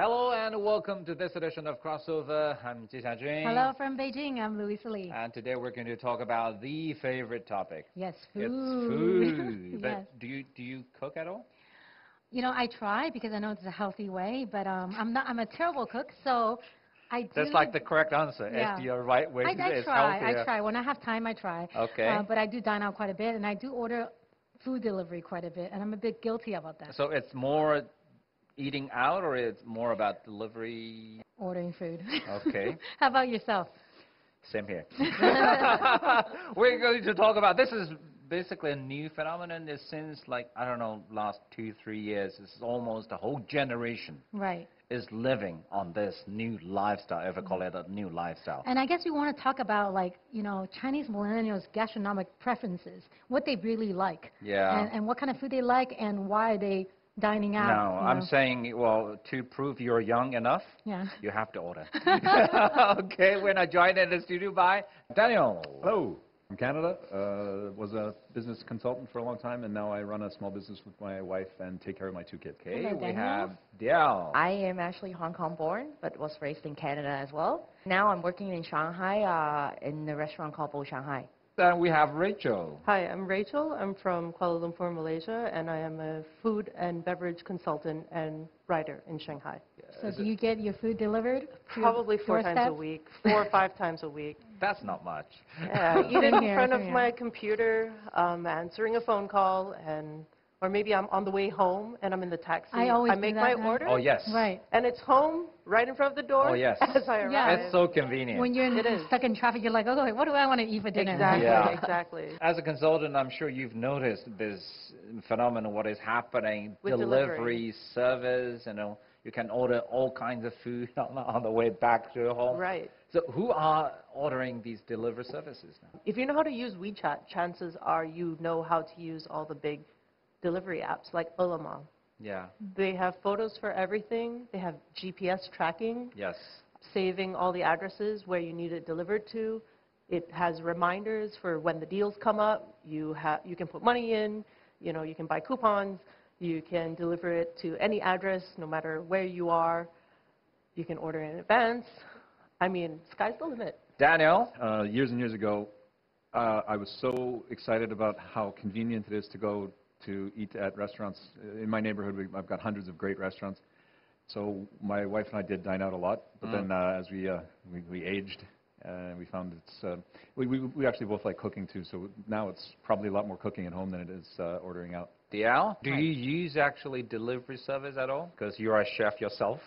Hello and welcome to this edition of Crossover. I'm Ji Xiaojun. Hello from Beijing. I'm Louisa Lee. And today we're going to talk about the favorite topic. Yes, food. It's food. yes. But do you do you cook at all? You know, I try because I know it's a healthy way, but um, I'm not. I'm a terrible cook, so I do. That's like the correct answer. Yeah. It's your right way. I, I it's try. healthier. I try. When I have time, I try. Okay. Uh, but I do dine out quite a bit, and I do order food delivery quite a bit, and I'm a bit guilty about that. So it's more eating out, or it's more about delivery. Ordering food. Okay. How about yourself? Same here. We're going to talk about this is basically a new phenomenon. It's since like I don't know last two three years. It's almost a whole generation Right. is living on this new lifestyle. If I call it a new lifestyle. And I guess we want to talk about like you know Chinese millennials' gastronomic preferences, what they really like, Yeah. and, and what kind of food they like, and why they dining out. No, you I'm saying well to prove you're young enough. Yeah. You have to order. okay, we're now joined in the studio by Daniel. Hello, from Canada. Uh, was a business consultant for a long time, and now I run a small business with my wife and take care of my two kids. Okay, Hello, we Daniel. have Diao. I am actually Hong Kong born, but was raised in Canada as well. Now I'm working in Shanghai uh, in a restaurant called Bo Shanghai. Then we have Rachel. Hi, I'm Rachel. I'm from Kuala Lumpur, Malaysia, and I am a food and beverage consultant and writer in Shanghai. So do you get your food delivered? Probably four times a week, four or five times a week. That's not much. Yeah, even in front of same my computer, um, answering a phone call, and or maybe I'm on the way home and I'm in the taxi. I always do make that my now. order, Oh yes. Right. and it's home right in front of the door Oh, yes. as I arrive. Yeah. It's so convenient. When you're in, It is. stuck in traffic, you're like, okay, what do I want to eat for dinner? Exactly, Yeah. exactly. As a consultant, I'm sure you've noticed this phenomenon, what is happening, With delivery service, you know, you can order all kinds of food on, on the way back to your home. Right. So who are ordering these delivery services now? If you know how to use WeChat, chances are you know how to use all the big delivery apps like Ele.me. Yeah, They have photos for everything. They have GPS tracking, yes. saving all the addresses where you need it delivered to. It has reminders for when the deals come up. You ha- you can put money in. You know, you can buy coupons. You can deliver it to any address, no matter where you are. You can order in advance. I mean, sky's the limit. Daniel? Uh, years and years ago, uh, I was so excited about how convenient it is to go to eat at restaurants. Uh, In my neighborhood, we, I've got hundreds of great restaurants. So my wife and I did dine out a lot, but then uh, as we, uh, we we aged, uh, we found it's uh, we, we we actually both like cooking too. So now it's probably a lot more cooking at home than it is uh, ordering out. Diao? Do you use actually delivery service at all? Because you're a chef yourself.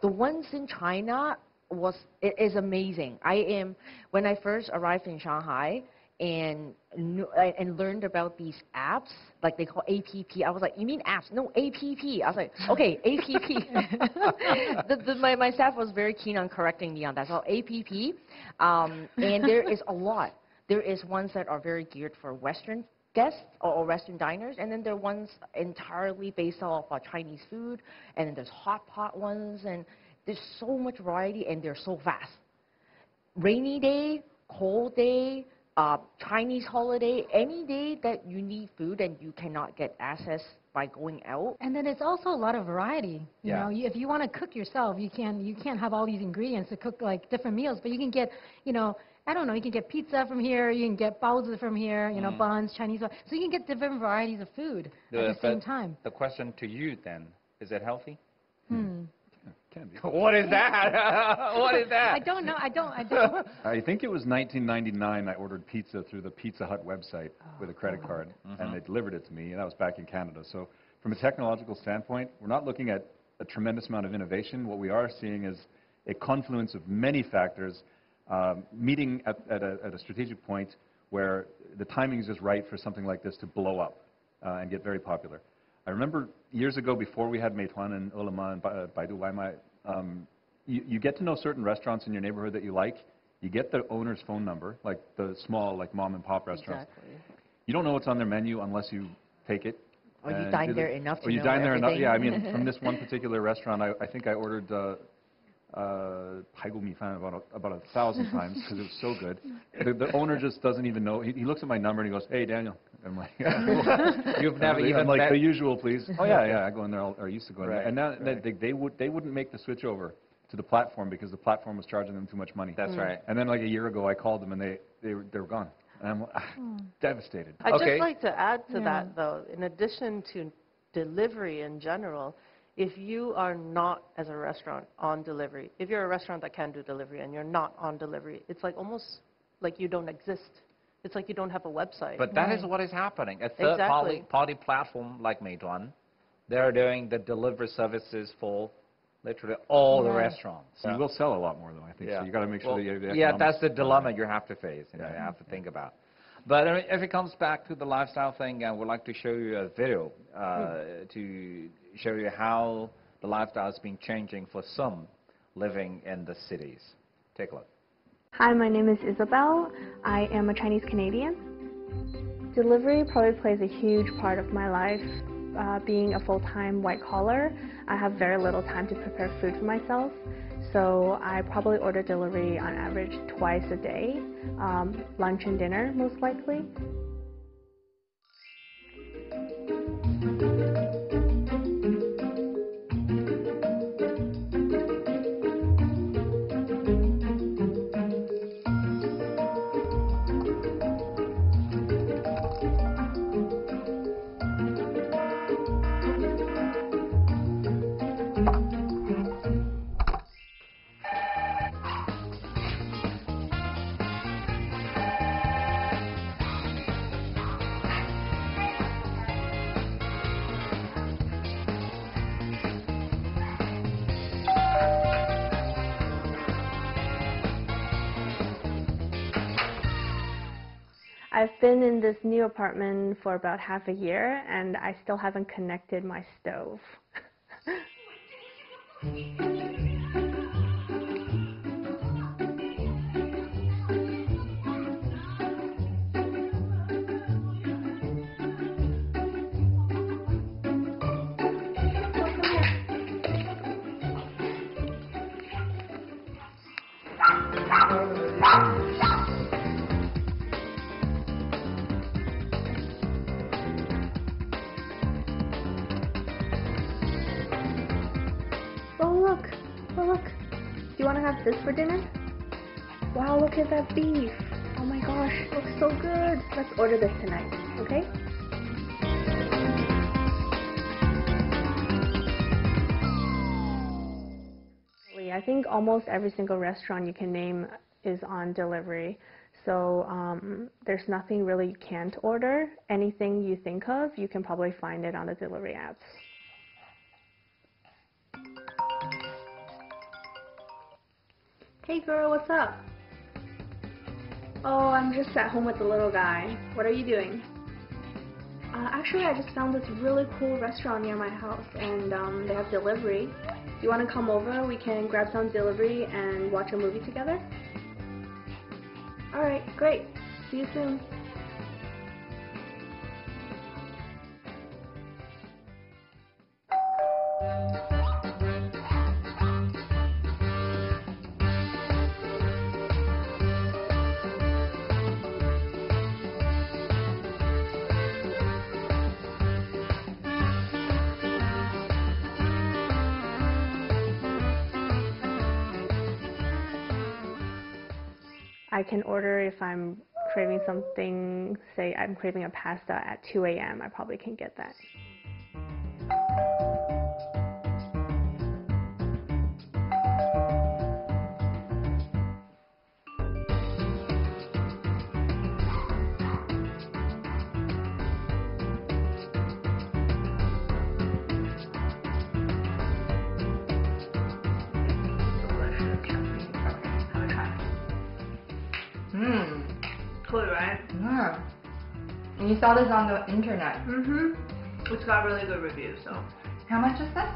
The ones in China was it is amazing. I am when I first arrived in Shanghai and knew, and learned about these apps like they call APP. I was like, you mean apps? No, APP. I was like, okay, APP. the, the, my my staff was very keen on correcting me on that. So APP, um, and there is a lot. There is ones that are very geared for Western guests or, or Western diners, and then there are ones entirely based off uh, Chinese food, and then there's hot pot ones, and there's so much variety, and they're so fast. Rainy day, cold day, uh, Chinese holiday, any day that you need food and you cannot get access by going out. And then it's also a lot of variety. You Yeah. know, you, if you want to cook yourself, you can you can't have all these ingredients to cook like different meals, but you can get, you know, I don't know, you can get pizza from here, you can get baozi from here, you know, buns, Chinese, so you can get different varieties of food The- at the same time. The question to you then, is it healthy? Hmm. Can be. what is that? what is that? I don't know. I don't. I don't. I think it was 1999. I ordered pizza through the Pizza Hut website with a credit card, and they delivered it to me, and that was back in Canada. So, from a technological standpoint, we're not looking at a tremendous amount of innovation. What we are seeing is a confluence of many factors um, meeting at, at, a, at a strategic point where the timing is just right for something like this to blow up uh, and get very popular. I remember years ago, before we had Meituan and Ele.me and Ba- uh, Baidu Waimai, um, you, you get to know certain restaurants in your neighborhood that you like. You get the owner's phone number, like the small, like mom and pop restaurants. Exactly. You don't know what's on their menu unless you take it. Or you dine the- there enough to Or you know dine there enough. Yeah, I mean, from this one particular restaurant, I, I think I ordered uh, uh, paigu mi fan about a, about a thousand times because it was so good. The, the owner just doesn't even know. He, he looks at my number and he goes, "Hey, Daniel, I'm like, You've never I'm like met- the usual, please. Oh yeah, yeah. I go in there, all- or used to go in there, and now they- they, they would they wouldn't make the switch over to the platform because the platform was charging them too much money. That's right. And then like a year ago, I called them and they they were, they were gone, and I'm ah, devastated. I'd Okay. just like to add to Yeah. that, though, in addition to delivery in general, if you are not, as a restaurant, on delivery, if you're a restaurant that can do delivery and you're not on delivery, it's like almost like you don't exist. It's like you don't have a website. But that is Right. what is happening. A third party, Exactly. party platform like Meituan, they're doing the delivery services for literally all the restaurants. So you will sell a lot more though, I think. So you got to make sure Well, that you have the Yeah, that's the dilemma you have to face, you know, Yeah. you have to think about. But I mean, if it comes back to the lifestyle thing, I would like to show you a video uh, to show you how the lifestyle has been changing for some living in the cities. Take a look. Hi, my name is Isabel. I am a Chinese Canadian. Delivery probably plays a huge part of my life. Uh, being a full-time white collar, I have very little time to prepare food for myself. So I probably order delivery on average twice a day, um, lunch and dinner most likely. I've been in this new apartment for about half a year and I still haven't connected my stove. this for dinner? Wow, look at that beef. Oh my gosh, looks so good. Let's order this tonight, okay? I think almost every single restaurant you can name is on delivery. So um, there's nothing really you can't order. Anything you think of, you can probably find it on the delivery apps. Hey girl, what's up? Oh, I'm just at home with the little guy. What are you doing? Uh, actually, I just found this really cool restaurant near my house, and um, they have delivery. You want to come over? We can grab some delivery and watch a movie together. All right, great. See you soon. Can order if I'm craving something, say I'm craving a pasta at 2 a.m., I probably can get that. And you saw this on the internet. Mm-hmm. Which got really good reviews, so. How much is this?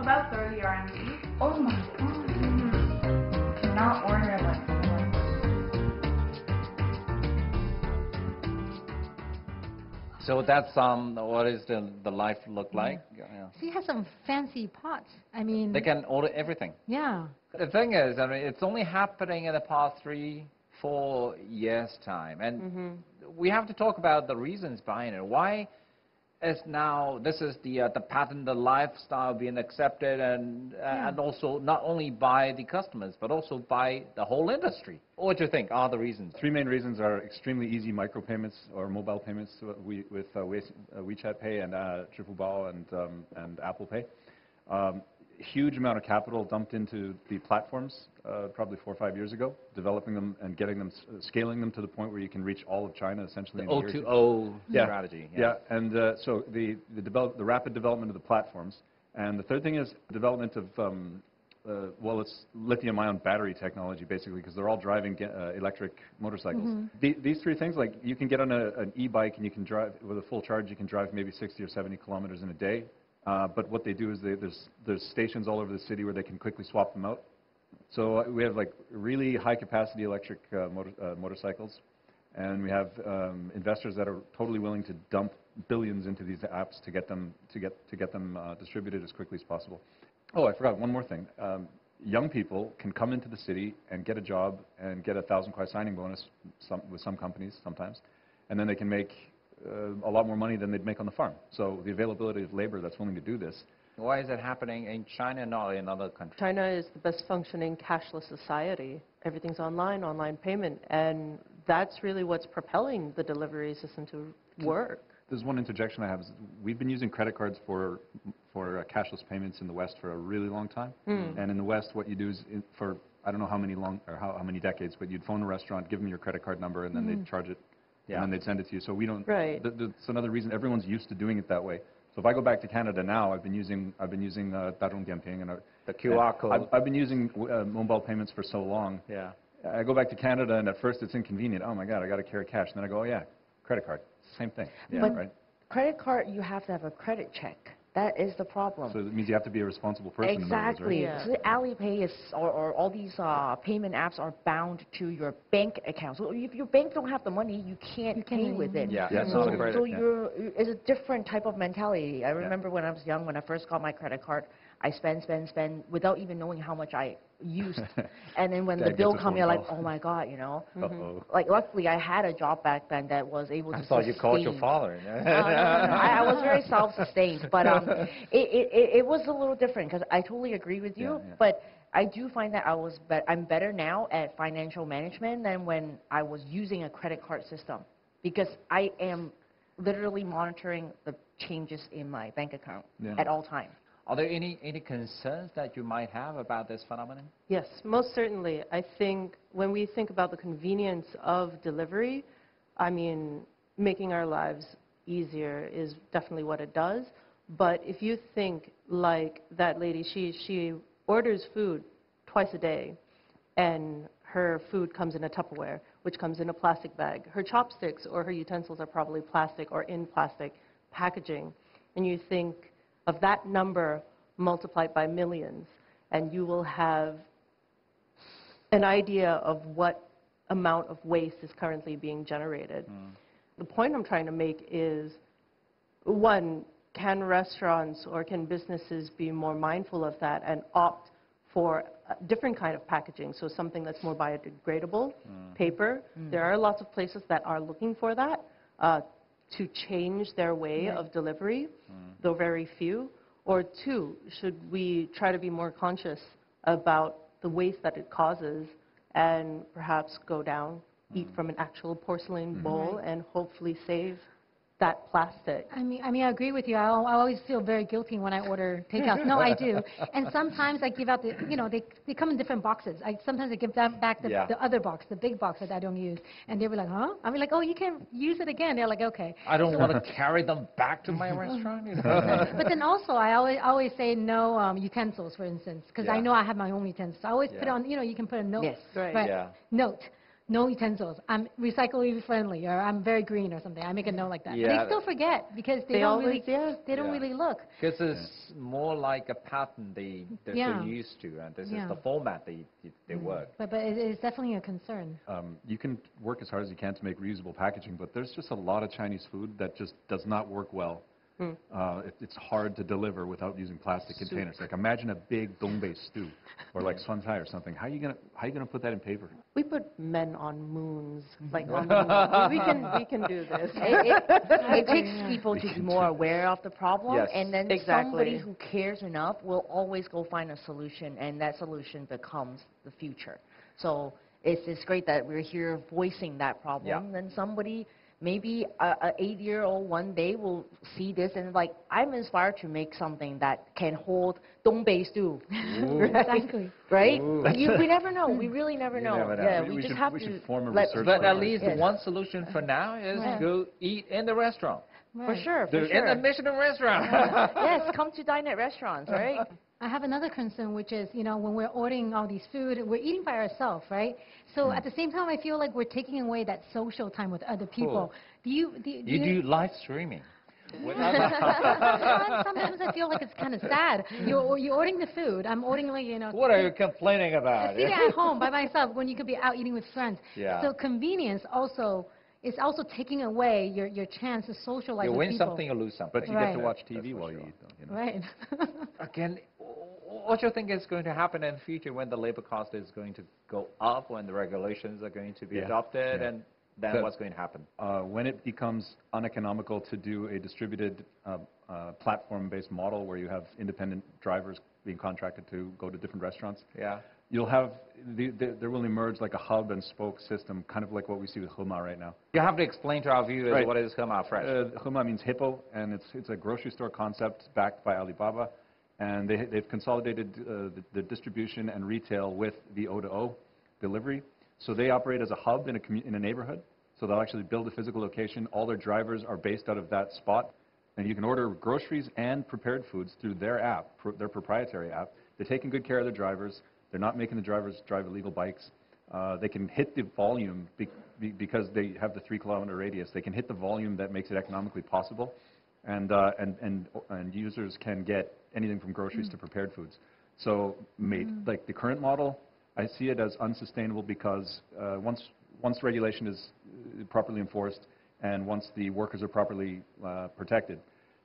About 30 RMB. Oh my god. Cannot order it like. So that's um, what is the, the life look like? Yeah. So you have some fancy pots. I mean, They can order everything. yeah. The thing is, I mean, it's only happening in the past three, four years' time. And we have to talk about the reasons behind it. Why is now this is the uh, the pattern, the lifestyle being accepted, and uh, and also not only by the customers but also by the whole industry. What do you think are the reasons? Three main reasons are extremely easy micropayments or mobile payments we, with uh, uh, WeChat Pay and uh, Bao and, um, and Apple Pay. Um, huge amount of capital dumped into the platforms uh, probably four or five years ago, developing them and getting them, uh, scaling them to the point where you can reach all of China essentially The in a year or two. O2O Yeah. strategy. Yeah, and uh, so the, the, develop, the rapid development of the platforms. And the third thing is development of, um, uh, well, it's lithium-ion battery technology, basically, because they're all driving ga- uh, electric motorcycles. The, these three things, like you can get on a, an e-bike and you can drive, with a full charge, you can drive maybe 60 or 70 kilometers in a day. Uh, but what they do is they, there's, there's stations all over the city where they can quickly swap them out. So uh, we have like really high-capacity electric uh, motor, uh, motorcycles, and we have um, investors that are totally willing to dump billions into these apps to get them to get to get them uh, distributed as quickly as possible. Oh, I forgot one more thing. Um, young people can come into the city and get a job and get a thousand kuai signing bonus some, with some companies sometimes, and then they can make uh, a lot more money than they'd make on the farm. So the availability of labor that's willing to do this Why is it happening in China, and not in other countries? China is the best functioning cashless society. Everything's online, online payment, and that's really what's propelling the delivery system to work. There's one interjection I have. Is we've been using credit cards for for uh, cashless payments in the West for a really long time. And in the West, what you do is in, for I don't know how many long or how, how many decades, but you'd phone a restaurant, give them your credit card number, and then they'd charge it, Yeah. and then they'd send it to you. So we don't. Right. th- th- It's another reason everyone's used to doing it that way. So if I go back to Canada now, I've been using I've been using uh, Dazhong Dianping and I, The QR I've. I've been using uh, mobile payments for so long. Yeah. I go back to Canada, and at first it's inconvenient. Oh my God, I got to carry cash. And then I go, oh yeah, credit card. Same thing. Yeah. But Right. credit card, you have to have a credit check. That is the problem. So it means you have to be a responsible person. in other words, right? Exactly. Yeah. So Alipay is, or, or all these uh, payment apps are bound to your bank account. So if your bank don't have the money, you can't You pay can't- with it. Yeah, Yeah, so- not So, a credit. so you're, it's a different type of mentality. I remember when I was young, when I first got my credit card, I spend, spend, spend without even knowing how much I used. and then when Dad the gets bill a come, phone you're like, call. oh my God, you know. Uh-oh. Like luckily, I had a job back then that was able to. I thought you called your sustain- father. no, no, no, no. I, I was very self-sustained, but um, it, it, it, it was a little different because I totally agree with you. Yeah, yeah. But I do find that I was be- I'm better now at financial management than when I was using a credit card system because I am literally monitoring the changes in my bank account Yeah. at all times. Are there any, any concerns that you might have about this phenomenon? Yes, most certainly. I think when we think about the convenience of delivery, I mean, making our lives easier is definitely what it does. But if you think like that lady, she, she orders food twice a day, and her food comes in a Tupperware, which comes in a plastic bag. Her chopsticks or her utensils are probably plastic or in plastic packaging. And you think of that number multiplied by millions, and you will have an idea of what amount of waste is currently being generated. Hmm. The point I'm trying to make is, one, can restaurants or can businesses be more mindful of that and opt for a different kind of packaging, so something that's more biodegradable, hmm. paper. Hmm. There are lots of places that are looking for that. Uh, to change their way mm-hmm. of delivery, mm-hmm. though very few. Or two, should we try to be more conscious about the waste that it causes and perhaps go down, eat mm-hmm. from an actual porcelain bowl, and hopefully save that plastic? I mean, I mean, I agree with you. I, I always feel very guilty when I order takeout. No, I do. And sometimes I give out the, you know, they, they come in different boxes. I sometimes I give them back the, Yeah. the other box, the big box that I don't use, and they were like, huh? I mean, like, oh, you can use it again. They're like, okay. I don't want to carry them back to my restaurant. you know? but then also, I always, always say no um, utensils, for instance, because I know I have my own utensils. I always put on, you know, you can put a note. Yes. Right. Yeah. Note. No utensils. I'm recycling friendly, or I'm very green, or something. I make a note like that. But Yeah. they still forget because they, They don't always- really, yeah. they don't Yeah. really look. Because it's more like a pattern they, they're Yeah. so used to, and this Yeah. is the format they, they work. But, but it is definitely a concern. um, you can work as hard as you can to make reusable packaging, but there's just a lot of Chinese food that just does not work well Uh, it, it's hard to deliver without using plastic containers. Like imagine a big Dongbei stew or like Sun Thai or something. How are you gonna how are you gonna put that in paper? We put men on moons, like on the moon. We can, we can do this. it, it, it takes people to be more aware of the problem, Yes, and then exactly. somebody who cares enough will always go find a solution, and that solution becomes the future. So it's, it's great that we're here voicing that problem. Then somebody, maybe a, a eight-year-old one day will see this and like, I'm inspired to make something that can hold Dongbei stew. right? Exactly. Right? You, we never know. We really never You know. never know. Yeah, We- we, we just should- have we to should form a let- research But at least Yes. one solution for now is Right. go eat in the restaurant. For sure, for There- In the sure. Michelin restaurant. yes, come to dine at restaurants, right? I have another concern, which is, you know, when we're ordering all these food, we're eating by ourselves, right? So hmm. at the same time, I feel like we're taking away that social time with other people. Do you, do, you- do You do live streaming. Sometimes sometimes I feel like it's kind of sad. You're, you're ordering the food. I'm ordering like, you know, What are you complaining about? sitting at home by myself when you could be out eating with friends. Yeah. So convenience also is also taking away your, your chance to socialize You with win people. something, you lose something. But you get to watch TV for while you eat, though. You know? Right. Again, what do you think is going to happen in the future when the labor cost is going to go up, when the regulations are going to be Yeah, adopted, yeah. and then The- what's going to happen? uh, when it becomes uneconomical to do a distributed uh, uh, platform-based model where you have independent drivers being contracted to go to different restaurants, Yeah. You'll have the, the, there will emerge like a hub and spoke system, kind of like what we see with Hema right now. You have to explain to our viewers Right. what is Hema Fresh. Uh, Hema means hippo, and it's it's a grocery store concept backed by Alibaba, and they they've consolidated uh, the, the distribution and retail with the O2O delivery. So they operate as a hub in a in a neighborhood. So they'll actually build a physical location. All their drivers are based out of that spot, and you can order groceries and prepared foods through their app, pr- their proprietary app. They're taking good care of their drivers. They're not making the drivers drive illegal bikes. Uh, they can hit the volume be, be, because they have the three kilometer radius. They can hit the volume that makes it economically possible, and uh, and and and users can get anything from groceries to prepared foods. So, made, like the current model, I see it as unsustainable because uh, once once regulation is uh, properly enforced and once the workers are properly uh, protected,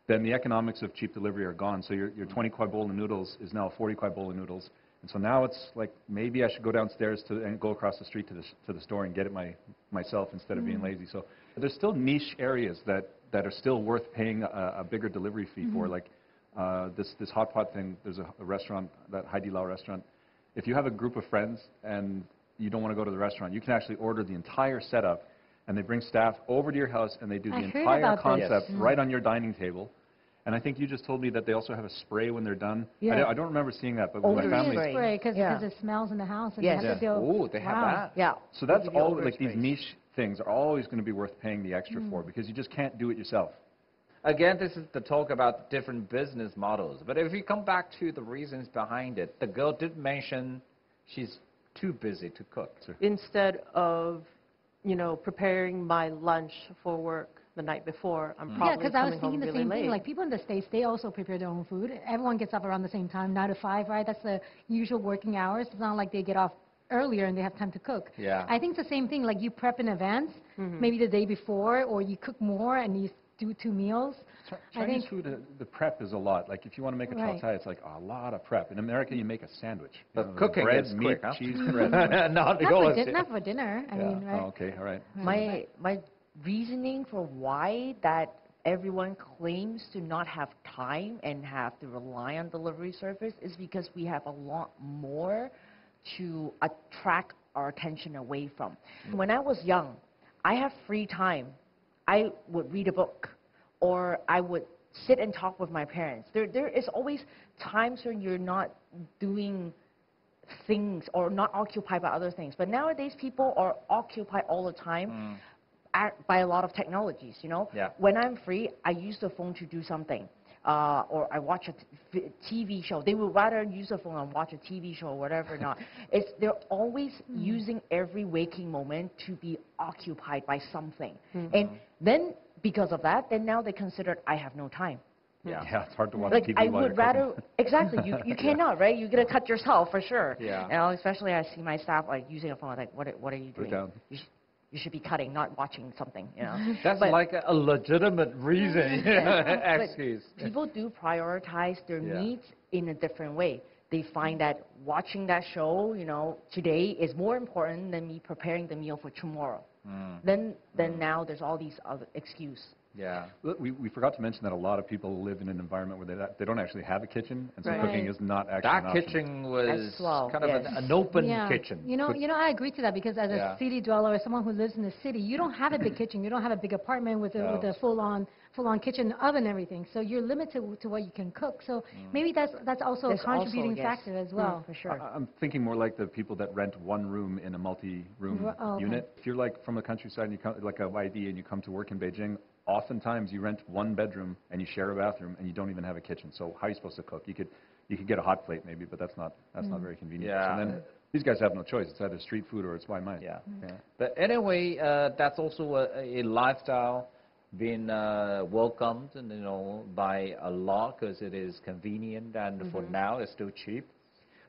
then the economics of cheap delivery are gone. So your, your 20 kwai bowl of noodles is now a 40 kwai bowl of noodles. And so now it's like maybe I should go downstairs to and go across the street to the, to the store and get it my, myself instead of being lazy. So there's still niche areas that, that are still worth paying a, a bigger delivery fee for. Like uh, this, this hot pot thing, there's a, a restaurant, that Haidilao restaurant. If you have a group of friends and you don't want to go to the restaurant, you can actually order the entire setup and they bring staff over to your house and they do the I entire concept Yes. right on your dining table. And I think you just told me that they also have a spray when they're done. I, Yeah. don't, I don't remember seeing that, but with my Odor family. spray. spray because Yeah. it smells in the house and Yes. you have to deal. Oh, they have wow. that. Yeah. So that's give you all, odor like these sprays. niche things are always going to be worth paying the extra for Mm. because you just can't do it yourself. Again, this is the talk about different business models. But if you come back to the reasons behind it, the girl did mention she's too busy to cook. Instead of, you know, preparing my lunch for work the night before, I'm probably doing Yeah, probably because I was coming home thinking the really same thing. Like people in the States, they also prepare their own food. Everyone gets up around the same time, 9 to 5, right? That's the usual working hours. It's not like they get off earlier and they have time to cook. Yeah. I think it's the same thing. Like you prep in advance, maybe the day before, or you cook more and you do two meals. Ch- I Chinese think- food, uh, the prep is a lot. Like if you want to make a chow Right. tai, it's like a lot of prep. In America, you make a sandwich. You But know, the cooking bread, is meat, quick, huh? cheese, bread. not Not for, yours. din- not for dinner. I yeah. mean, right? Oh, okay, all right. My my reasoning for why that everyone claims to not have time and have to rely on delivery service is because we have a lot more to attract our attention away from. Mm. When I was young, I have free time. I would read a book or I would sit and talk with my parents. There there is always times when you're not doing things or not occupied by other things. But nowadays, people are occupied all the time mm. At, by a lot of technologies. You know, Yeah. when I'm free, I use the phone to do something. Uh, or I watch a t- v- TV show. They would rather use the phone and watch a TV show or whatever not. It's, they're always using every waking moment to be occupied by something. And then, because of that, then now they consider I have no time. Yeah. Yeah, it's hard to watch Like TV I would you're rather exactly you you cannot right you're gonna cut yourself for sure Yeah. and especially I see my staff like using a phone like what are- what are you doing? Put it doing down. You s- you should be cutting, not watching something, you know. That's But- like a, a legitimate reason, excuse. people do prioritize their Yeah. needs in a different way. They find that watching that show, you know, today is more important than me preparing the meal for tomorrow. Mm, Then, then now there's all these other excuse. Yeah. We, we forgot to mention that a lot of people live in an environment where they, don't- they don't actually have a kitchen, and so Right. cooking is not actually That an kitchen was well, kind of an, yes. an open yeah. kitchen. You know, you know, I agree to that because as a city dweller or someone who lives in the city, you don't have a big kitchen. You don't have a big apartment with a, with a full-on, full-on kitchen oven and everything. So you're limited to what you can cook. So Mm. maybe that's, that's also There's a also, contributing yes. factor as Mm, well. for sure. I- I'm thinking more like the people that rent one room in a multi-room Ru- oh, okay. unit. If you're like from the countryside and you come, like a YD and you come to work in Beijing, oftentimes you rent one bedroom and you share a bathroom and you don't even have a kitchen. So how are you supposed to cook? You could, you could get a hot plate maybe, but that's not, that's Mm. not very convenient. Yeah. So then these guys have no choice. It's either street food or it's Wai Mai. Yeah. Mm. yeah. But anyway, uh, that's also a, a lifestyle being uh, welcomed, and, you know, by a lot because it is convenient and for now it's still cheap,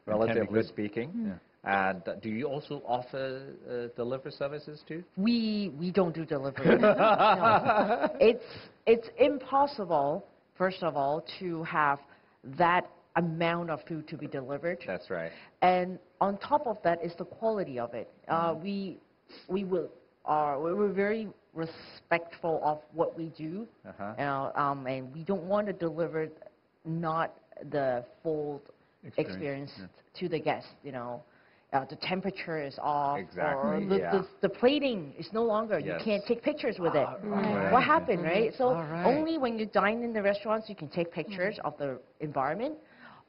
And can be relatively good. speaking. Hmm. And uh, do you also offer uh, delivery services too? We, we don't do delivery. No. It's, it's impossible, first of all, to have that amount of food to be delivered. That's right. And on top of that is the quality of it. Uh, we, we will, are, we- we're very respectful of what we do, Uh-huh. you know, um, and we don't want to deliver not the full Experience, experience to the guest, you know. Uh, the temperature is off, or Exactly, the, yeah. the, the plating is no longer. Yes. You can't take pictures with it. Right. What happened, right? So All right. only when you dine in the restaurants you can take pictures of the environment,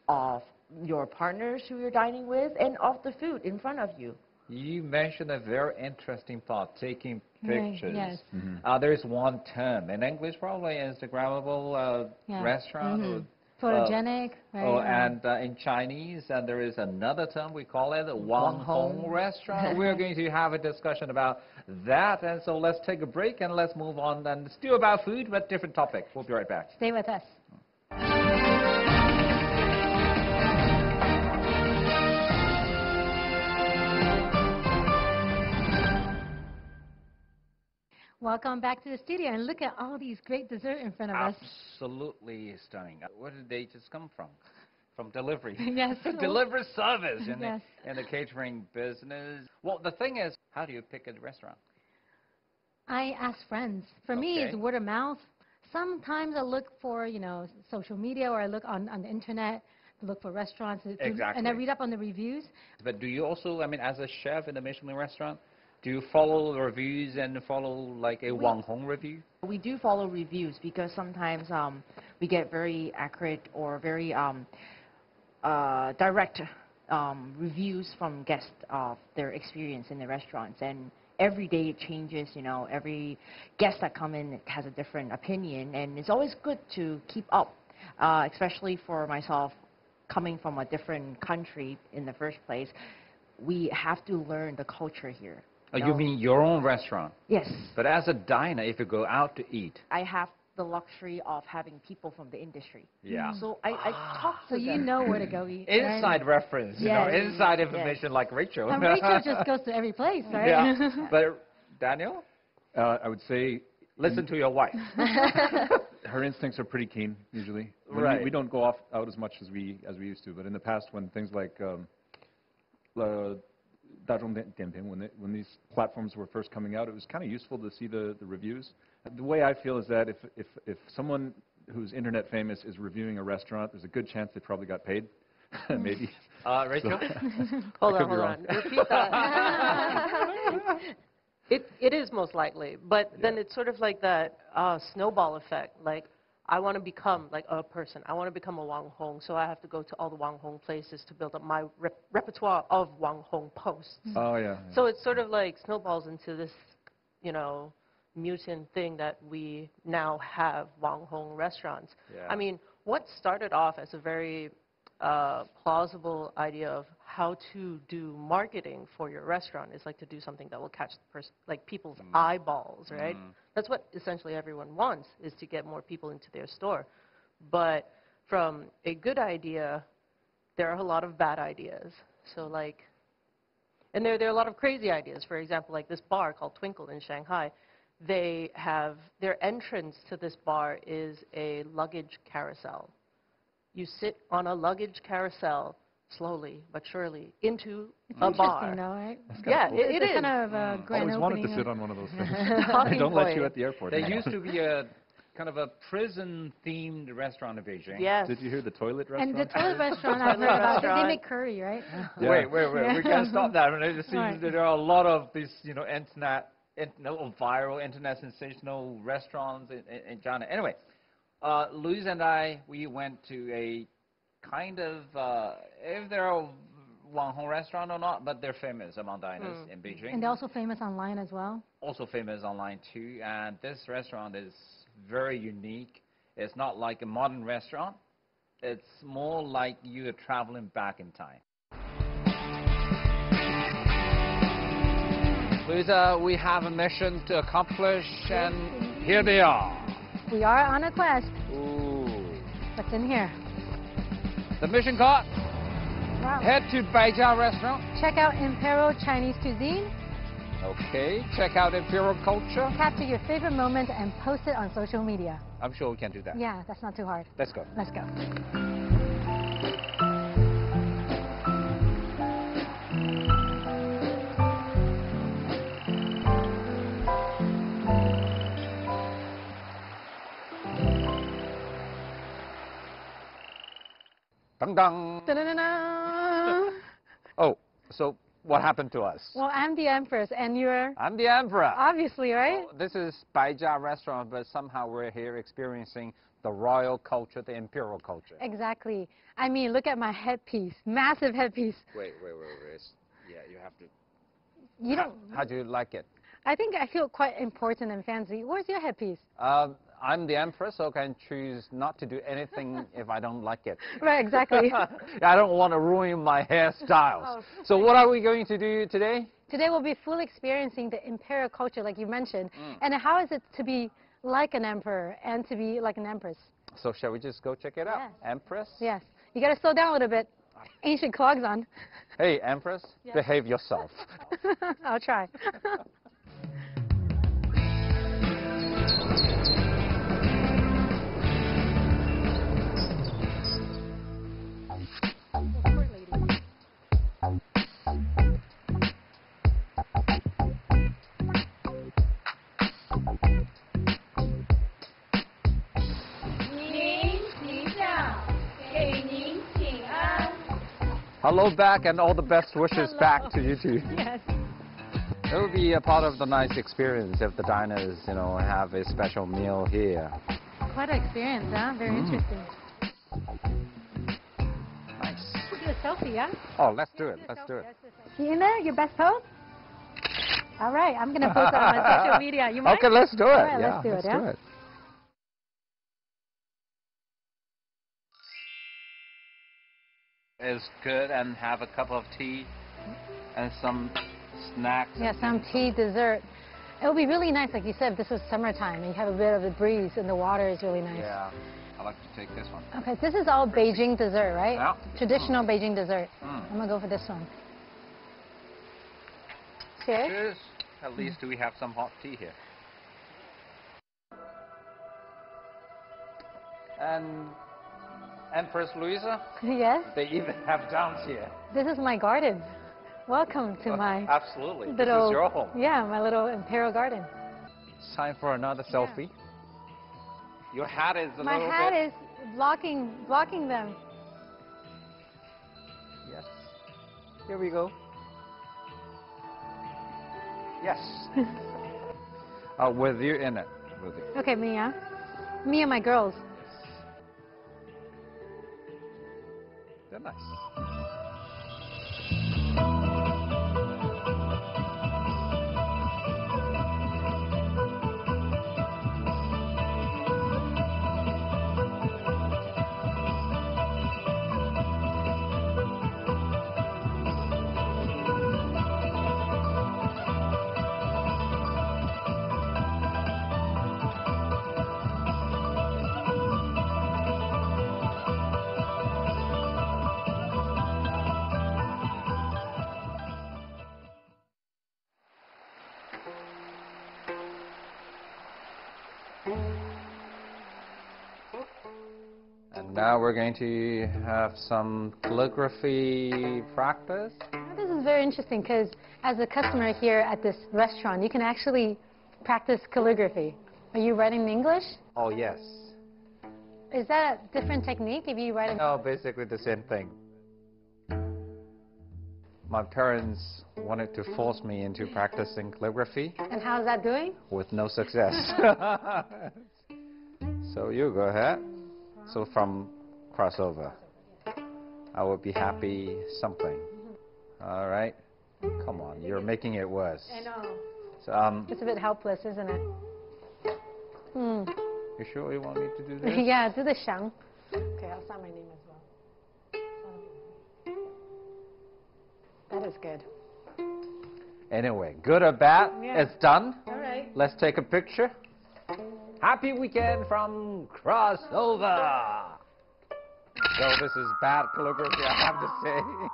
of your partners who you're dining with, and of the food in front of you. You mentioned a very interesting part, taking pictures. Right, pictures. yes. Uh, there is one term in English, probably Instagrammable uh, Yeah. restaurant. Photogenic, right? Oh, and uh, in Chinese, and there is another term we call it Wang Hong Hong. restaurant. We're going to have a discussion about that, and so let's take a break and let's move on and still about food, but different topic. We'll be right back. Stay with us. Welcome back to the studio, and look at all these great dessert in front of us. Absolutely stunning. Uh, Where did they just come from? From delivery. Yes. delivery service in, Yes. the, in the catering business. Well, the thing is, how do you pick a restaurant? I ask friends. For me, it's word of mouth. Sometimes I look for, you know, social media or I look on, on the internet to look for restaurants. to- And I read up on the reviews. But do you also, I mean, as a chef in a Michelin restaurant, do you follow reviews and follow like a Wang Hong review? We do follow reviews because sometimes um, we get very accurate or very um, uh, direct um, reviews from guests of their experience in the restaurants. And every day it changes, you know, every guest that come in has a different opinion. And it's always good to keep up, uh, especially for myself coming from a different country in the first place. We have to learn the culture here. Oh, you mean your own restaurant? Yes. But as a diner, if you go out to eat, I have the luxury of having people from the industry. yeah. So I, I talk to So you know where to go eat. right? Inside reference, you know, Yes. inside Yes. information like Rachel. And Rachel just goes to every place, right? yeah. But Daniel, Uh, I would say listen to your wife. her instincts are pretty keen usually. When Right. We, we don't go off out as much as we as we used to, but in the past, when things like um, uh, 大众点点评, when they, when these platforms were first coming out, it was kind of useful to see the, the reviews. The way I feel is that if if if someone who's internet famous is reviewing a restaurant, there's a good chance they probably got paid, maybe. Uh, Rachel? Hold I on, could be hold wrong. on. Repeat that. it, it is most likely, but then Yeah. it's sort of like that uh, snowball effect. Like, I want to become like a person. I want to become a Wang Hong, so I have to go to all the Wang Hong places to build up my rep- repertoire of Wang Hong posts. Oh yeah. yeah. So it's sort of like snowballs into this, you know, mutant thing that we now have Wang Hong restaurants. Yeah. I mean, what started off as a very uh, plausible idea of how to do marketing for your restaurant is like to do something that will catch the like people's mm. eyeballs, right? Mm-hmm. That's what essentially everyone wants is to get more people into their store. But from a good idea, there are a lot of bad ideas. So like And there, there are a lot of crazy ideas. For example, like this bar called Twinkle in Shanghai. They have, their entrance to this bar is a luggage carousel. You sit on a luggage carousel slowly but surely into It's a interesting, bar. though, right? Yeah, cool. it, it it's is. kind of a grand Always wanted to sit on one of those things. Talking they don't let you at the airport. There used to be a kind of a prison-themed restaurant in Beijing. Yes. Did you hear the toilet restaurant? And the toilet restaurant, I've heard about. They- They restaurant. make curry, right? Yeah. Wait, wait, wait. We Yeah. can't stop that. I mean, it seems Right. that there are a lot of these, you know, internet, in, no, viral, internet sensational restaurants in, in, in China. Anyway, uh, Louise and I, we went to a kind of, uh, if they're a Wang Hong restaurant or not, but they're famous among diners in Beijing. And they're also famous online as well. also famous online too. And this restaurant is very unique. It's not like a modern restaurant. It's more like you are traveling back in time. Louisa, we have a mission to accomplish, and here they are. We are on a quest. Ooh. What's in here? The mission card, Wow. head to Baijia restaurant. Check out Imperial Chinese cuisine. Okay, check out Imperial culture. Capture your favorite moment and post it on social media. I'm sure we can do that. Yeah, that's not too hard. Let's go. Let's go. Dun dun. Da-da-da-da. Oh, so what happened to us? Well, I'm the Empress, and you're I'm the emperor. obviously, right? Oh, This is Baijia restaurant, but somehow we're here experiencing the royal culture, the imperial culture. Exactly. I mean, look at my headpiece. Massive headpiece. Wait, wait, wait, wait. It's- Yeah, you have to. You don't. How do you like it? I think I feel quite important and fancy. Where's your headpiece? Um, I'm the emperor, so I can choose not to do anything if I don't like it. Right, exactly. I don't want to ruin my hairstyles. Oh. So what are we going to do today? Today we'll be fully experiencing the imperial culture, like you mentioned, Mm. and how is it to be like an emperor and to be like an empress? So shall we just go check it out? Yes. Empress? Yes. You got to slow down a little bit. Ancient clogs on. Hey, Empress, behave yourself. I'll try. Hello back and all the best wishes back to you too. yes. It would be a part of the nice experience if the diners, you know, have a special meal here. Quite an experience, huh? Very Mm. interesting. Nice. We'll do a selfie, yeah? Oh, let's do it. Let's do it. Gina, your best pose? All right, I'm going to post that on my social media. You mind? Okay, let's do it. All right, yeah, let's do it, yeah? It's good and have a cup of tea and some snacks. Yeah, some tea, dessert. It would be really nice, like you said, if this was summertime and you have a bit of a breeze and the water is really nice. Yeah, I like to take this one. Okay, this is all Beijing dessert, right? Yeah. Traditional Beijing dessert. Mm. I'm gonna go for this one. Cheers. Cheers. At least do we have some hot tea here. And Empress Louisa, yes, they even have downs here. this is my garden. Welcome to my Absolutely. This little is your home. yeah, my little imperial garden. It's time for another selfie. Your hat is a my little hat bit. is blocking blocking them. Yes. Here we go. Yes. uh, with you in it. With you. Okay, Mia. Me and my girls. Nice. Now we're going to have some calligraphy practice. This is very interesting because as a customer here at this restaurant, you can actually practice calligraphy. Are you writing in English? Oh, yes. Is that a different technique if you write in No, basically the same thing. My parents wanted to force me into practicing calligraphy And how's that doing? with no success. so you go ahead. So from crossover, I would be happy something. All right. Come on, you're making it worse. I know. So, um, It's a bit helpless, isn't it? Hmm. you sure you want me to do this? yeah, do the shang. Okay, I'll sign my name as well. That is good. Anyway, good or bad, Yeah. it's done. All right. Let's take a picture. Happy weekend from Crossover. So this is bad calligraphy, I have to say.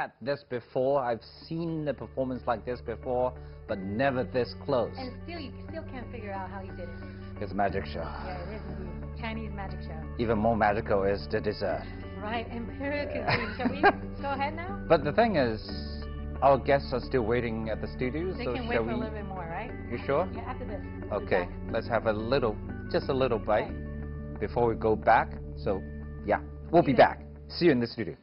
Had this before. I've seen the performance like this before, but never this close. And still, you still can't figure out how he did it. It's a magic show. Yeah, it is indeed. Chinese magic show. Even more magical is the dessert. Right, imperial cuisine. Shall we go ahead now? But the thing is, our guests are still waiting at the studio, They so can wait for a little bit more, right? You sure? Yeah, after this. Okay, let's have a little, just a little bite before we go back. So, yeah, we'll be back. See you in the studio.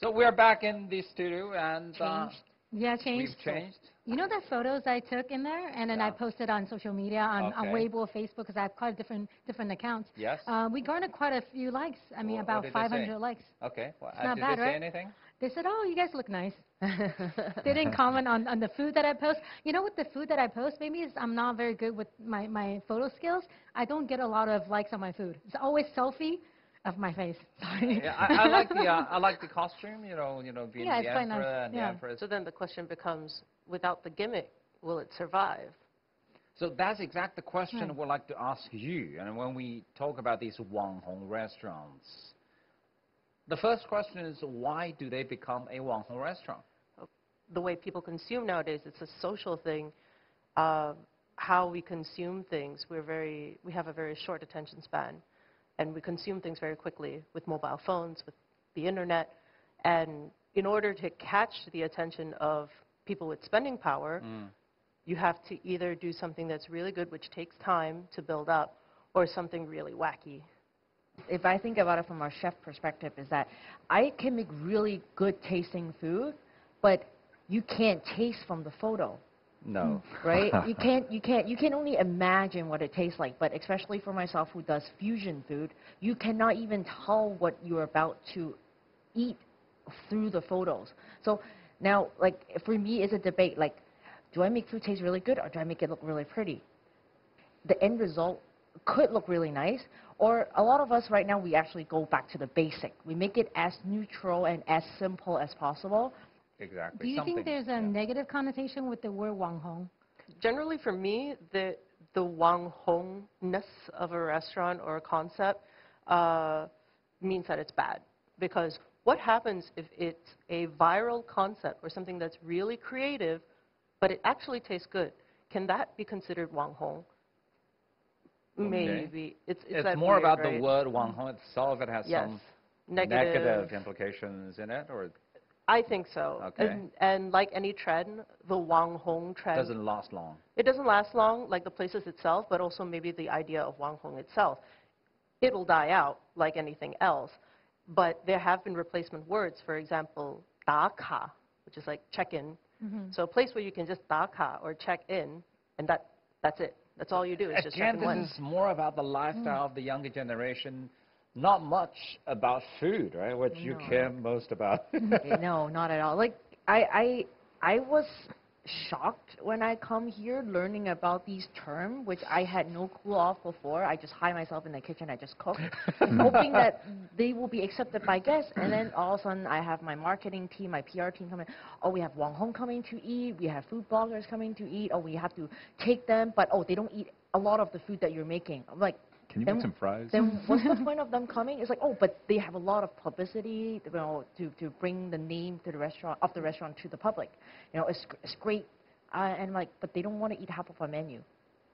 So we're back in the studio and uh, Yeah, changed. we've changed. You know the photos I took in there, and then I posted on social media, on, on Okay. Weibo, Facebook, because I have quite different different accounts. Yes. Uh, we garnered quite a few likes. I mean, What- what about did they say? 500 likes. Okay. Well, It's not did bad, they say right? anything? They said, "Oh, you guys look nice." they didn't comment on, on the food that I post. You know, with the food that I post, maybe it's, I'm not very good with my, my photo skills. I don't get a lot of likes on my food. It's always selfie of my face. Sorry. Yeah, I, I like the uh, I like the costume. You know, you know, being Yeah, the it's quite nice, and yeah. the empress. So then the question becomes, without the gimmick, will it survive? So that's exactly the question Right. we'd like to ask you. And when we talk about these Wang Hong restaurants, the first question is why do they become a Wang Hong restaurant? the way people consume nowadays, it's a social thing. Uh, how we consume things, we're very, we have a very short attention span, and we consume things very quickly with mobile phones, with the internet, and in order to catch the attention of people with spending power, mm. you have to either do something that's really good, which takes time to build up, or something really wacky. if I think about it from a chef perspective, is that I can make really good tasting food, but you can't taste from the photo, No. Mm, right? you can't, you can't, you can only imagine what it tastes like. But especially for myself, who does fusion food, you cannot even tell what you're about to eat through the photos. So now, like for me, it's a debate. Like, do I make food taste really good, or do I make it look really pretty? the end result could look really nice, or a lot of us right now, we actually go back to the basic. We make it as neutral and as simple as possible. Exactly. Do you Something- think there's a yeah. negative connotation with the word Wang Hong? Generally, for me, the the Wang Hong-ness of a restaurant or a concept uh, means that it's bad. Because what happens if it's a viral concept or something that's really creative, but it actually tastes good? Can that be considered Wang Hong? Maybe. It's, it's, It's more weird, about right? the word Wang Hong itself. It has Yes. some Negative. negative implications in it, or I think so. Okay. And, and like any trend, the Wang Hong trend, Doesn't last long. it doesn't last long, like the places itself, but also maybe the idea of Wang Hong itself. It'll die out like anything else. But there have been replacement words. For example, da ka, which is like check-in. Mm-hmm. So a place where you can just da ka or check in, and that, that's it. That's all you do is just check Again, in once. this is more about the lifestyle mm. of the younger generation, not much about food, right? What you care most about. No, not at all. Like I, I, I was shocked when I come here learning about these terms, which I had no clue of before. I just hide myself in the kitchen, I just cook, hoping that they will be accepted by guests. And then all of a sudden, I have my marketing team, my PR team coming. Oh, we have Wang Hong coming to eat. We have food bloggers coming to eat. Oh, we have to take them, but oh, they don't eat a lot of the food that you're making. I'm like, Can you Then- make some fries? then what's the point of them coming? It's like, oh, but they have a lot of publicity, you know, to, to bring the name to the restaurant of the restaurant to the public. You know, it's, it's great. Uh, and like, but they don't want to eat half of our menu.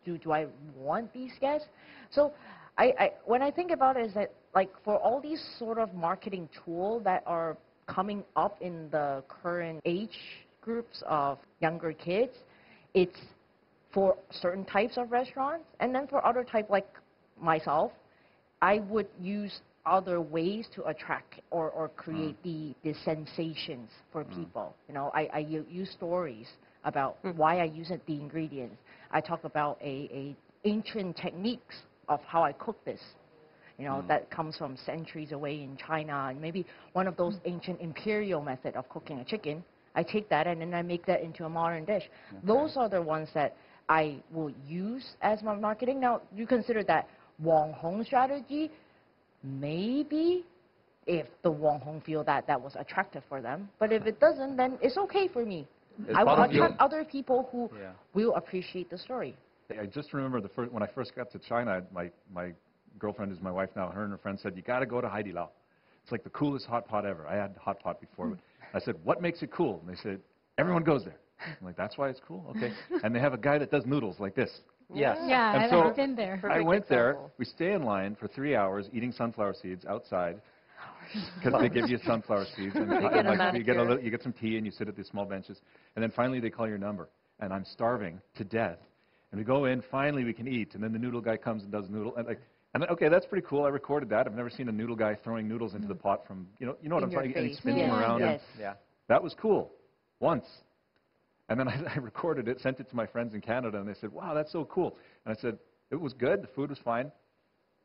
Do do I want these guests? So, I, I when I think about it, is that like for all these sort of marketing tools that are coming up in the current age groups of younger kids, it's for certain types of restaurants, and then for other type like myself, I would use other ways to attract or, or create mm. the, the sensations for mm. people. You know, I, I use stories about mm. why I use it, the ingredients. I talk about a, a ancient techniques of how I cook this. You know, that comes from centuries away in China, and maybe one of those ancient imperial method of cooking a chicken. I take that and then I make that into a modern dish. Those are the ones that I will use as my marketing. Now, you consider that Wang Hong strategy, maybe if the Wang Hong feel that that was attractive for them. But if it doesn't, then it's okay for me. It's I will part of attract other people who Yeah. will appreciate the story. I just remember the first, when I first got to China, my, my girlfriend is my wife now, her and her friend said, you got to go to Haidilao. It's like the coolest hot pot ever. I had hot pot before. but I said, what makes it cool? And they said, everyone goes there. I'm like, that's why it's cool? Okay. and they have a guy that does noodles like this. Yes. Yeah, And I- so- I've been there. I Perfect went there. example. We stay in line for three hours eating sunflower seeds outside because they give you sunflower seeds and, You and get a like, you get a manicure. little, you get some tea and you sit at these small benches and then finally they call your number and I'm starving to death and we go in finally we can eat and then the noodle guy comes and does noodle and like and okay that's pretty cool I recorded that I've never seen a noodle guy throwing noodles into the mm. pot from you know you know what In I'm your talking and face. he's spinning them Yes, around and yes. Yeah. that was cool once. And then I, I recorded it, sent it to my friends in Canada, and they said, wow, that's so cool. And I said, it was good, the food was fine.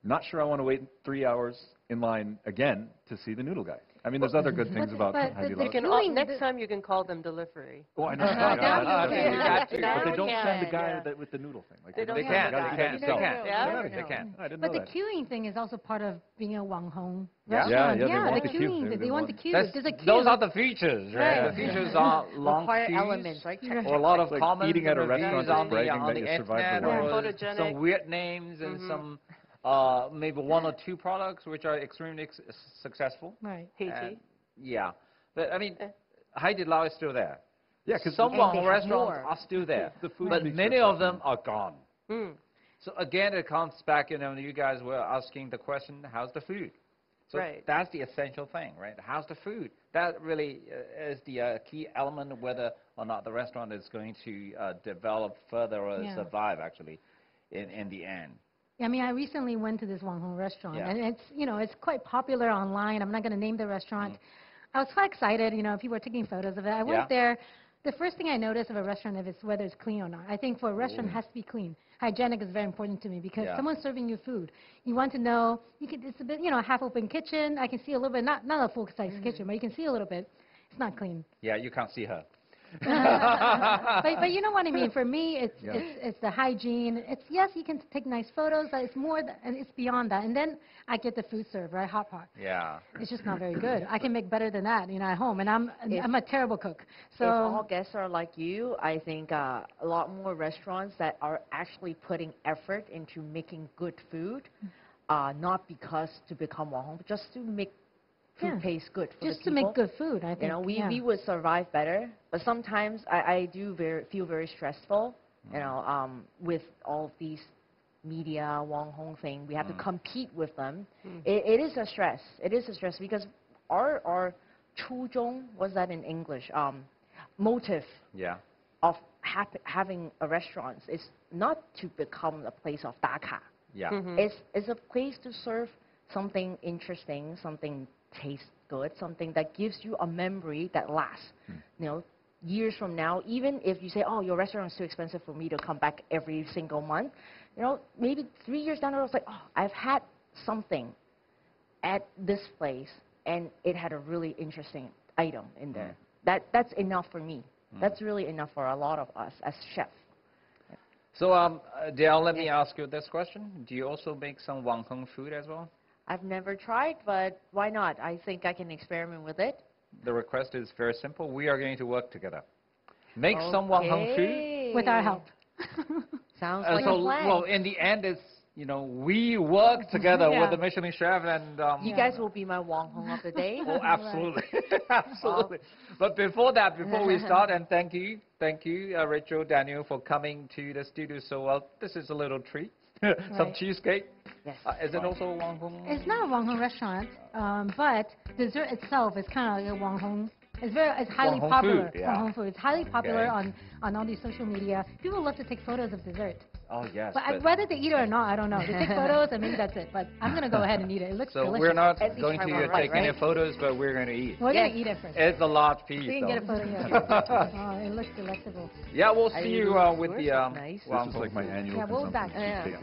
Not sure I want to wait three hours in line again to see the noodle guy. I mean, there's other good things about but Hai Di the- You can, Doing next time you can call them delivery. Oh, I know. Uh, yeah, that that's- would that's be really good. good. That But they don't be send the guy yeah. with the noodle thing. Like They don't They can. that. They can. They They don't. Yeah? They can. I didn't But know the that. queuing thing is also part of being a Wang Hong restaurant. Yeah, yeah, they yeah want the the queue. queuing. They- They, they want want- the queue. There's a queue. those are the features, right? Right. The features are long Required queues. elements, right? Or a lot of Like comments eating at a restaurant on the, bragging on that the you survived the or some weird names and some uh, maybe one or two products which are extremely ex- successful. Right. Haiti. And- yeah, but I mean, Eh. Hai Lao is still there. Yeah, because Some And they Wang have restaurants more. are still there, the food but speaks for many of them are gone. Mm. So again, it comes back, you know, you guys were asking the question, how's the food? So Right. that's the essential thing, right? How's the food? That really uh, is the uh, key element of whether or not the restaurant is going to uh, develop further or Yeah. survive, actually, in, in the end. Yeah, I mean, I recently went to this Wang Hong restaurant, Yeah. and it's you know it's quite popular online. I'm not going to name the restaurant. I was quite excited. You know, people were taking photos of it. I Mm-hmm. Yeah. went there. The first thing I noticed of a restaurant if it's whether it's clean or not. I think for a restaurant it has to be clean. Hygienic is very important to me because Yeah. someone's serving you food. You want to know. You can. It's a bit you know half open kitchen. I can see a little bit. Not not a full size kitchen, but you can see a little bit. It's not clean. Yeah, you can't see her. but, but you know what I mean. For me, it's Yeah. it's it's the hygiene. It's yes, you can take nice photos, but it's more th- and it's beyond that. And then I get the food served, right, hot pot. Yeah. It's just not very good. I can make better than that, you know, at home. And I'm If- I'm a terrible cook. So if all So guests are like you, I think uh, a lot more restaurants that are actually putting effort into making good food, uh, not because to become Wang Hong, but just to make food yeah. good for just to make good food. I think you know we, yeah. we would survive better, but sometimes I, I do very, feel very stressful. You mm. know, um, with all these media Wang Hong thing, we have mm. to compete with them. Mm. It, it is a stress. It is a stress because our our chuzhong was that in English? Um, motive. Yeah. Of hap- having a restaurant is not to become a place of daka. Yeah. Mm -hmm. It's it's a place to serve something interesting, something tastes good, something that gives you a memory that lasts. You know, years from now, even if you say, oh, your restaurant is too expensive for me to come back every single month, you know, maybe three years down the road, it's like, oh, I've had something at this place, and it had a really interesting item in there. That, that's enough for me. That's really enough for a lot of us as chefs. So, um, uh, Dale, let me ask you this question. Do you also make some Wang Hong food as well? I've never tried, but why not? I think I can experiment with it. The request is very simple. We are going to work together. Make some Wang Hong food. With our help. Sounds Uh, like so, a plan. well, in the end, it's you know we work together Yeah. with the Michelin chef, and um, you guys will be my Wang Hong of the day. Oh, absolutely, absolutely. But before that, before we start, and thank you, thank you, uh, Rachel, Daniel, for coming to the studio. So, well, this is a little treat, some Right. cheesecake. Yes. Uh, is it also a Wang Hong? It's not a Wang Hong restaurant, um, but dessert itself is kind of like a Wang Hong. It's very, it's highly Hong popular. food, yeah. Wang Hong food. It's highly popular Okay. on on all these social media. People love to take photos of dessert, Oh yes. but I, but- whether they eat it or not, I don't know. They take photos and maybe that's it. But I'm gonna go ahead and eat it. It looks so delicious. we're not At going to one uh, right, take any right? photos, but we're going to eat. We're Yes. gonna eat it first. It's a large piece. we can get a though. photo. Yeah. oh, it looks delectable. Yeah, we'll see you you uh, with the um, Nice. This This is like my annual Yeah, we'll consumption back-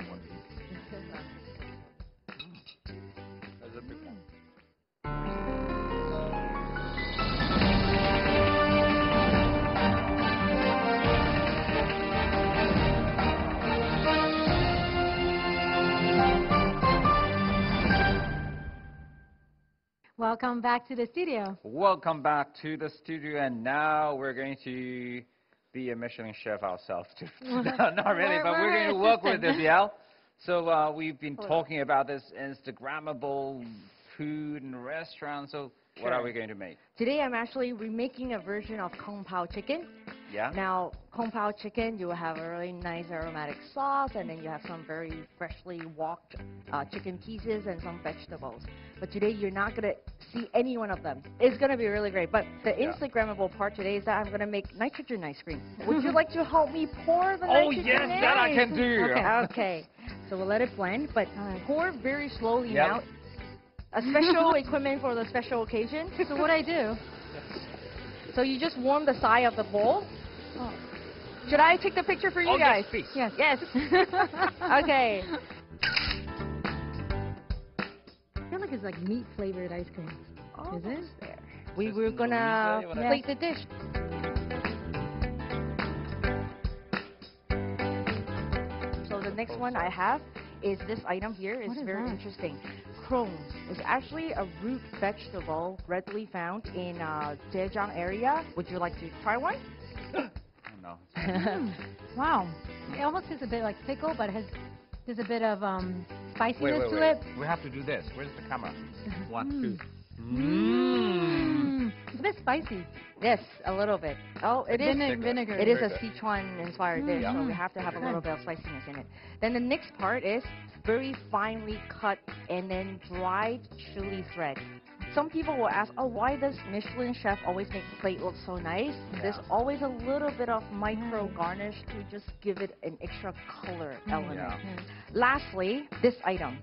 Welcome back to the studio. Welcome back to the studio, and now we're going to be a Michelin chef ourselves. too. no, not really, We're- but we're we're going to work with assistant. Danielle. So uh, we've been talking about this Instagrammable food and restaurants. So what are we going to make? Today I'm actually remaking a version of Kung Pao chicken. Yeah. Now, Kung Pao chicken, you will have a really nice aromatic sauce, and then you have some very freshly walked uh, chicken pieces and some vegetables. But today you're not gonna see any one of them. It's gonna be really great. But the Yeah. Instagrammable part today is that I'm gonna make nitrogen ice cream. Would you like to help me pour the nitrogen? Oh nitrogen yes, in? that I can do. Okay. Okay, so we'll let it blend, but All right. pour very slowly Yep. now. A special equipment for the special occasion. So what I do? So you just warm the side of the bowl. Oh, Should I take the picture for you Oh, guys? yes, please. yes. Yes. okay. I feel like it's like meat flavored ice cream. Oh, is it? there. We were gonna Louisa, plate the dish. So the next one I have is this item here. It's What is very that? interesting. Crone is actually a root vegetable readily found in uh, Zhejiang area. Would you like to try one? No. Mm, wow. It almost tastes a bit like pickle, but it has there's a bit of um, spiciness Wait, wait, to wait. it. We have to do this. Where's the camera? One, two. Mm. It's a bit spicy. Yes, a little bit. Oh, it is. Vine- vinegar. It is a. Sichuan-inspired mm, dish, so we have to have a little bit of spiciness in it. Then the next part is very finely cut and then dried chili thread. Some people will ask, oh, why does Michelin chef always make the plate look so nice? There's always a little bit of micro mm. garnish to just give it an extra color mm. element. Yeah. Mm-hmm. Lastly, this item.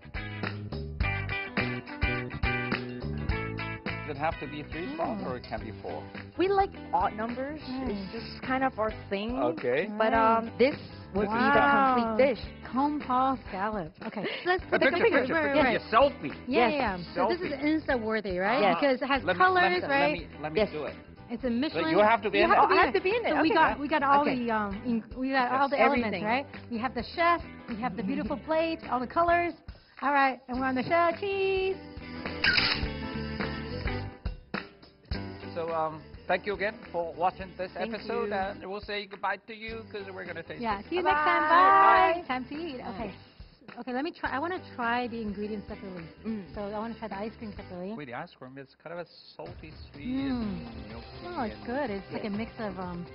It have to be three spots or it can be four? We like odd numbers. Nice. It's just kind of our thing. Okay. But um, this would be the complete dish. Kung Pao scallop. Okay, let's A put the picture, picture. picture, right, right, Yeah, selfie. Yeah, Yes. yeah. So this is Selfie. Insta-worthy, right? Ah. Because it has Let me, colors, let me, right? Let me, let me Yes. do it. It's a Michelin. you have to be you in have it? to Oh, I have to be in it. So we got we got all Okay. the um in, we got all Yes. the elements, right? We have the chef, we have the beautiful plate, all the colors. All right, and we're on the show. Cheese. So um, thank you again for watching this Thank episode, you. and we'll say goodbye to you because we're gonna taste Yeah. it. See you next time. Bye-bye. Time to eat. Okay. Okay. Let me try. I want to try the ingredients separately. Mm. So I want to try the ice cream separately. Wait, the ice cream is kind of a salty, sweet, Mm. milky. Oh, it's good. It's like a mix of um